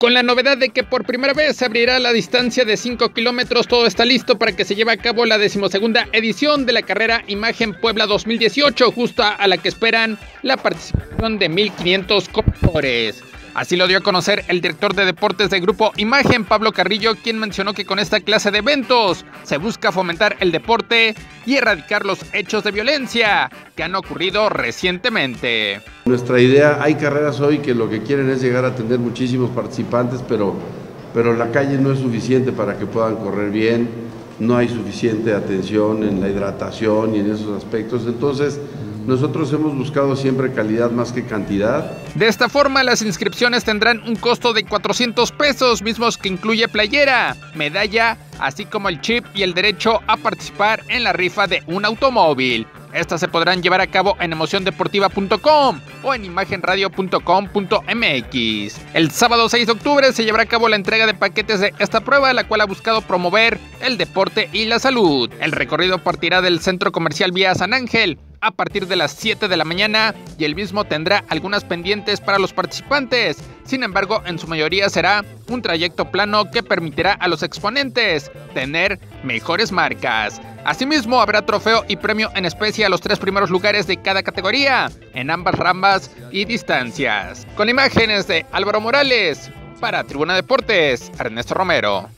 Con la novedad de que por primera vez se abrirá la distancia de 5 kilómetros, todo está listo para que se lleve a cabo la decimosegunda edición de la carrera Imagen Puebla 2018, justo a la que esperan la participación de 1.500 corredores. Así lo dio a conocer el director de deportes del grupo Imagen, Pablo Carrillo, quien mencionó que con esta clase de eventos se busca fomentar el deporte y erradicar los hechos de violencia que han ocurrido recientemente. Nuestra idea, hay carreras hoy que lo que quieren es llegar a tener muchísimos participantes, pero, pero la calle no es suficiente para que puedan correr bien, no hay suficiente atención en la hidratación y en esos aspectos. Entonces, nosotros hemos buscado siempre calidad más que cantidad. De esta forma, las inscripciones tendrán un costo de 400 pesos, mismos que incluye playera, medalla, así como el chip y el derecho a participar en la rifa de un automóvil. Estas se podrán llevar a cabo en emociondeportiva.com o en imagenradio.com.mx. El sábado 6 de octubre se llevará a cabo la entrega de paquetes de esta prueba, la cual ha buscado promover el deporte y la salud. El recorrido partirá del centro comercial Vía San Ángel a partir de las 7 de la mañana y el mismo tendrá algunas pendientes para los participantes. Sin embargo, en su mayoría será un trayecto plano que permitirá a los exponentes tener mejores marcas. Asimismo, habrá trofeo y premio en especie a los tres primeros lugares de cada categoría, en ambas rambas y distancias. Con imágenes de Álvaro Morales, para Tribuna Deportes, Ernesto Romero.